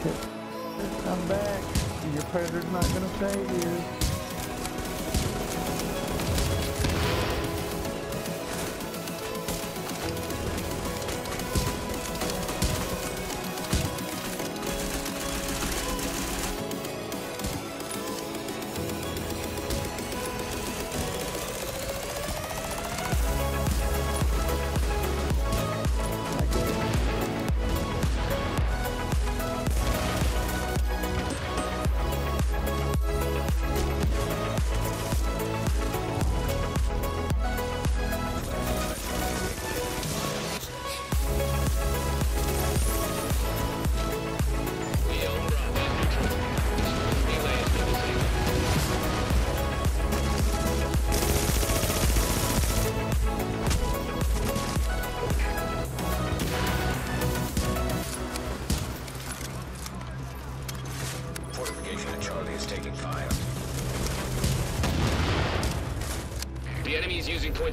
Come back. Your predator's not gonna save you.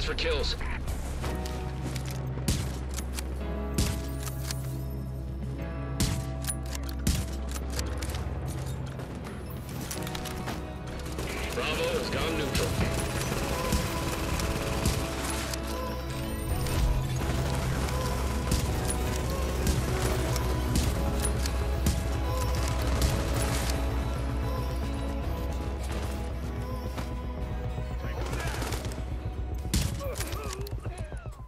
For kills.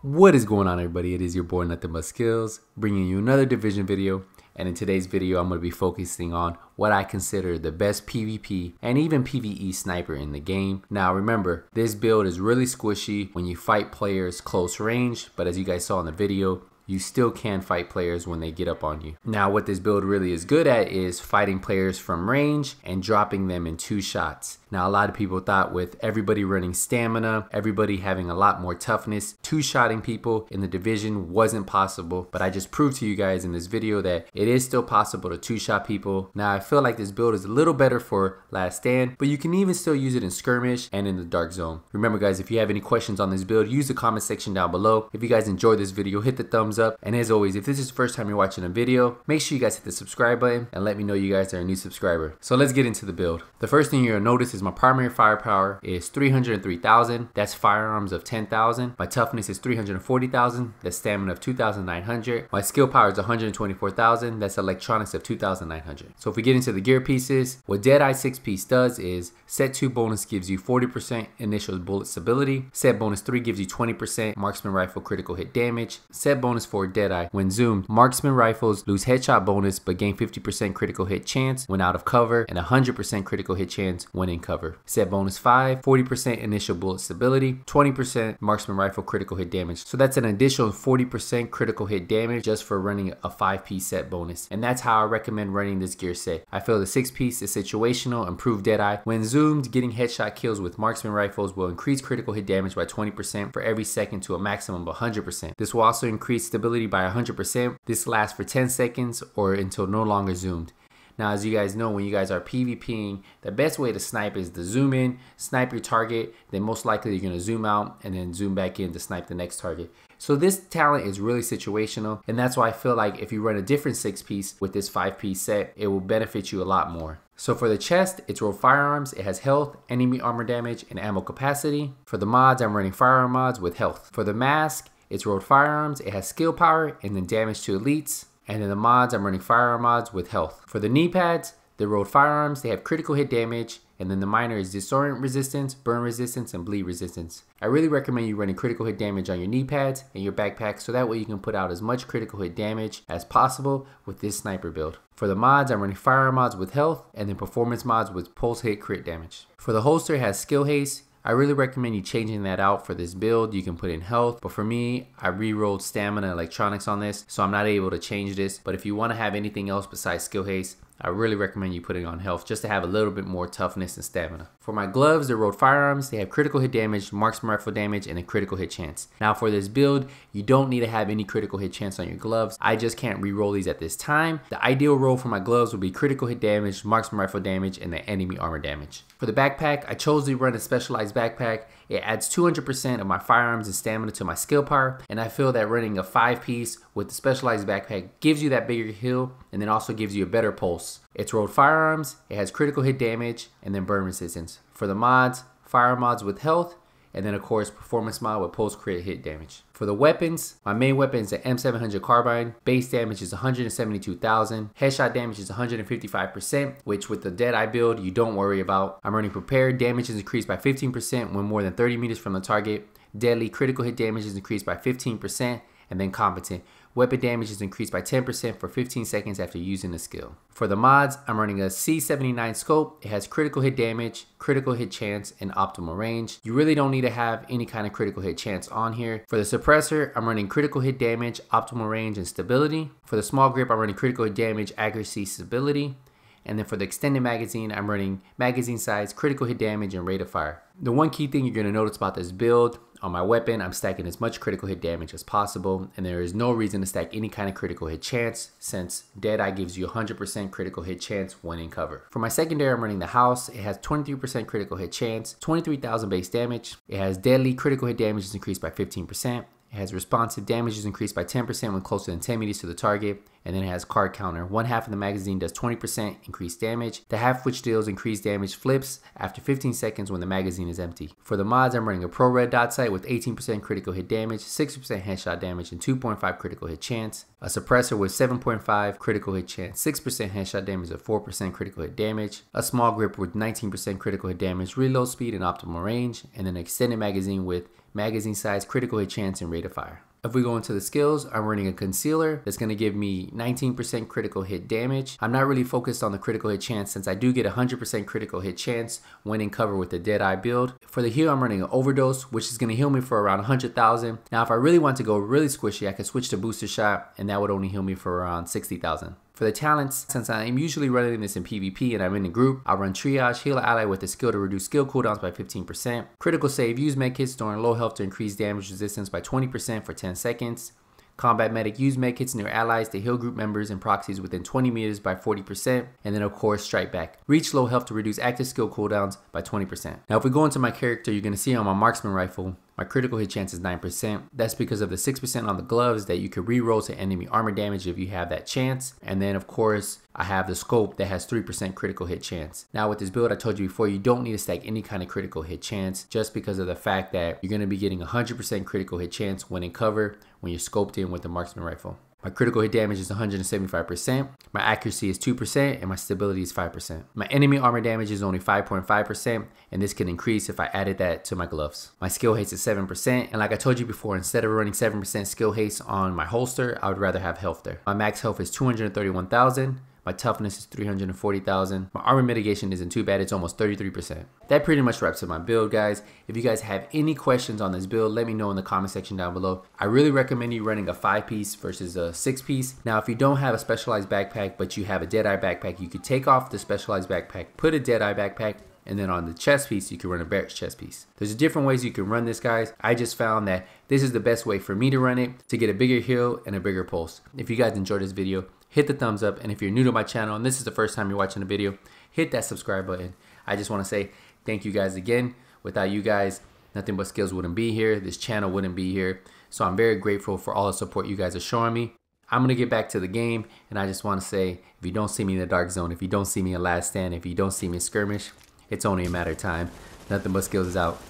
What is going on everybody? It is your boy Nothing But Skillz bringing you another division video and in today's video I'm going to be focusing on what I consider the best PvP and even PvE sniper in the game. Now remember this build is really squishy when you fight players close range but as you guys saw in the video you still can fight players when they get up on you. Now what this build really is good at is fighting players from range and dropping them in two shots. Now a lot of people thought with everybody running stamina, everybody having a lot more toughness, two-shotting people in the division wasn't possible, but I just proved to you guys in this video that it is still possible to two-shot people. Now I feel like this build is a little better for last stand, but you can even still use it in skirmish and in the dark zone. Remember guys, if you have any questions on this build, use the comment section down below. If you guys enjoyed this video, hit the thumbs up. And as always, if this is the first time you're watching a video, make sure you guys hit the subscribe button and let me know you guys are a new subscriber. So let's get into the build. The first thing you're gonna notice is my primary firepower is 303,000. That's firearms of 10,000. My toughness is 340,000. That's stamina of 2,900. My skill power is 124,000. That's electronics of 2,900. So if we get into the gear pieces, what Deadeye 6 piece does is set 2 bonus gives you 40% initial bullet stability. Set bonus 3 gives you 20% marksman rifle critical hit damage. Set bonus for Deadeye. When zoomed, marksman rifles lose headshot bonus but gain 50% critical hit chance when out of cover and 100% critical hit chance when in cover. Set bonus 5, 40% initial bullet stability, 20% marksman rifle critical hit damage. So that's an additional 40% critical hit damage just for running a 5 piece set bonus. And that's how I recommend running this gear set. I feel the 6 piece is situational, improved Deadeye. When zoomed, getting headshot kills with marksman rifles will increase critical hit damage by 20% for every second to a maximum of 100%. This will also increase stability by 100%. This lasts for 10 seconds or until no longer zoomed. Now, as you guys know, when you guys are PvPing, the best way to snipe is to zoom in, snipe your target, then most likely you're to zoom out and then zoom back in to snipe the next target. So this talent is really situational, and that's why I feel like if you run a different six piece with this five piece set, it will benefit you a lot more. So for the chest, it's rolled firearms, it has health, enemy armor damage, and ammo capacity. For the mods, I'm running firearm mods with health. For the mask, it's rolled firearms, it has skill power, and then damage to elites. And then the mods, I'm running firearm mods with health. For the knee pads, they rolled firearms, they have critical hit damage, and then the minor is disorient resistance, burn resistance, and bleed resistance. I really recommend you running critical hit damage on your knee pads and your backpack so that way you can put out as much critical hit damage as possible with this sniper build. For the mods, I'm running firearm mods with health, and then performance mods with pulse hit crit damage. For the holster, it has skill haste, I really recommend you changing that out for this build. You can put in health, but for me, I re-rolled stamina electronics on this, so I'm not able to change this. But if you want to have anything else besides skill haste, I really recommend you putting on health just to have a little bit more toughness and stamina. For my gloves, they're rolled firearms. They have critical hit damage, marksman rifle damage, and a critical hit chance. Now for this build, you don't need to have any critical hit chance on your gloves. I just can't re-roll these at this time. The ideal roll for my gloves would be critical hit damage, marksman rifle damage, and the enemy armor damage. For the backpack, I chose to run a specialized backpack. It adds 200% of my firearms and stamina to my skill power, and I feel that running a 5 piece with the specialized backpack gives you that bigger heal and then also gives you a better pulse. It's rolled firearms, it has critical hit damage, and then burn resistance. For the mods, fire mods with health, and then of course performance mod with pulse crit hit damage. For the weapons, my main weapon is the M700 Carbon. Base damage is 172,000. Headshot damage is 155%, which with the Deadeye build you don't worry about. I'm running prepared. Damage is increased by 15% when more than 30 meters from the target. Deadly critical hit damage is increased by 15%, and then competent. Weapon damage is increased by 10% for 15 seconds after using the skill. For the mods, I'm running a C79 scope. It has critical hit damage, critical hit chance, and optimal range. You really don't need to have any kind of critical hit chance on here. For the suppressor, I'm running critical hit damage, optimal range, and stability. For the small grip, I'm running critical hit damage, accuracy, stability. And then for the extended magazine, I'm running magazine size, critical hit damage, and rate of fire. The one key thing you're going to notice about this build, on my weapon, I'm stacking as much critical hit damage as possible, and there is no reason to stack any kind of critical hit chance, since Deadeye gives you 100% critical hit chance when in cover. For my secondary, I'm running the House. It has 23% critical hit chance, 23,000 base damage. It has deadly critical hit damage is increased by 15%. It has responsive damage is increased by 10% when closer than 10 meters to the target, and then it has card counter. One half of the magazine does 20% increased damage. The half which deals increased damage flips after 15 seconds when the magazine is empty. For the mods, I'm running a pro red dot sight with 18% critical hit damage, 60% headshot damage, and 2.5 critical hit chance. A suppressor with 7.5 critical hit chance, 6% headshot damage, and 4% critical hit damage. A small grip with 19% critical hit damage, reload speed, and optimal range. And an extended magazine with magazine size, critical hit chance, and rate of fire. If we go into the skills, I'm running a concealer that's going to give me 19% critical hit damage. I'm not really focused on the critical hit chance since I do get 100% critical hit chance when in cover with the Deadeye build. For the heal, I'm running an overdose, which is going to heal me for around 100,000. Now, if I really want to go really squishy, I could switch to booster shot and that would only heal me for around 60,000. For the talents, since I'm usually running this in PvP and I'm in a group, I'll run Triage, heal ally with a skill to reduce skill cooldowns by 15%. Critical save, use medkits during low health to increase damage resistance by 20% for 10 seconds. Combat Medic use medkits near allies to heal group members and proxies within 20 meters by 40%, and then of course Strike Back. Reach low health to reduce active skill cooldowns by 20%. Now if we go into my character, you're going to see on my marksman rifle, my critical hit chance is 9%. That's because of the 6% on the gloves that you can re-roll to enemy armor damage if you have that chance. And then of course, I have the scope that has 3% critical hit chance. Now with this build, I told you before, you don't need to stack any kind of critical hit chance just because of the fact that you're to be getting 100% critical hit chance when in cover when you're scoped in with the marksman rifle. My critical hit damage is 175%, my accuracy is 2%, and my stability is 5%. My enemy armor damage is only 5.5%, and this can increase if I added that to my gloves. My skill haste is 7%, and like I told you before, instead of running 7% skill haste on my holster, I would rather have health there. My max health is 231,000, my toughness is 340,000. My armor mitigation isn't too bad. It's almost 33%. That pretty much wraps up my build, guys. If you guys have any questions on this build, let me know in the comment section down below. I really recommend you running a five piece versus a six piece. Now, if you don't have a specialized backpack, but you have a Deadeye backpack, you could take off the specialized backpack, put a Deadeye backpack, and then on the chest piece, you can run a Barrett's chest piece. There's different ways you can run this, guys. I just found that this is the best way for me to run it to get a bigger heal and a bigger pulse. If you guys enjoyed this video, hit the thumbs up. And if you're new to my channel and this is the first time you're watching a video, hit that subscribe button. I just want to say thank you guys again. Without you guys, nothing but skills wouldn't be here. This channel wouldn't be here. So I'm very grateful for all the support you guys are showing me. I'm going to get back to the game. And I just want to say, if you don't see me in the dark zone, if you don't see me in last stand, if you don't see me in skirmish, it's only a matter of time. Nothing but skills is out.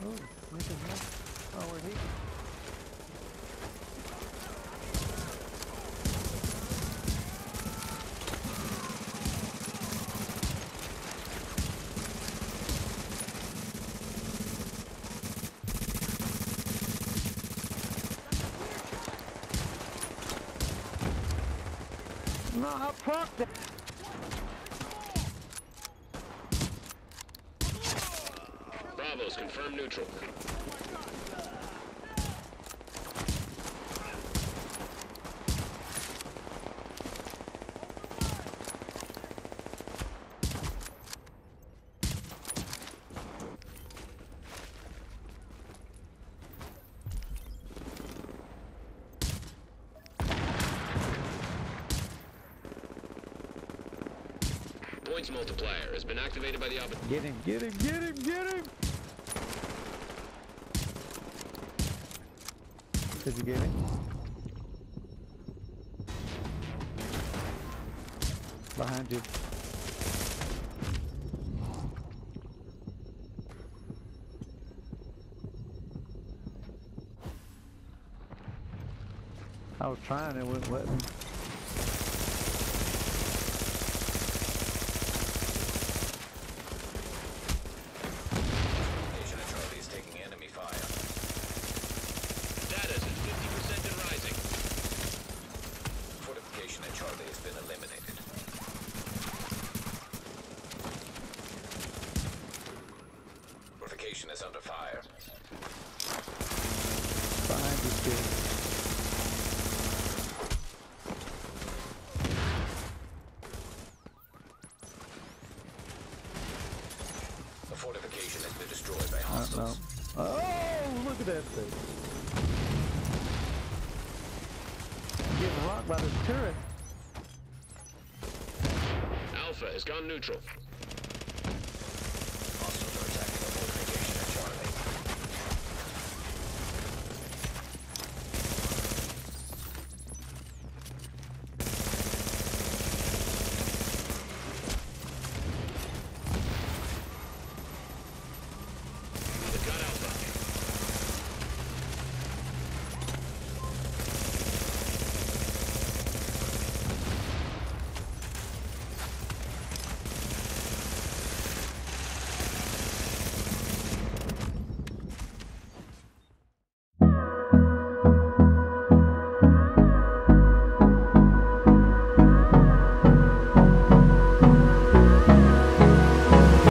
Nah, fuck that. Bravos, points multiplier has been activated by the opposite. Get him, get him, get him, get him! Did you get him? Behind you. I was trying, it wouldn't let me. Behind you, kid. The fortification has been destroyed by Uh, no. hostiles. Oh, look at that thing. I'm getting rocked by this turret. Alpha has gone neutral.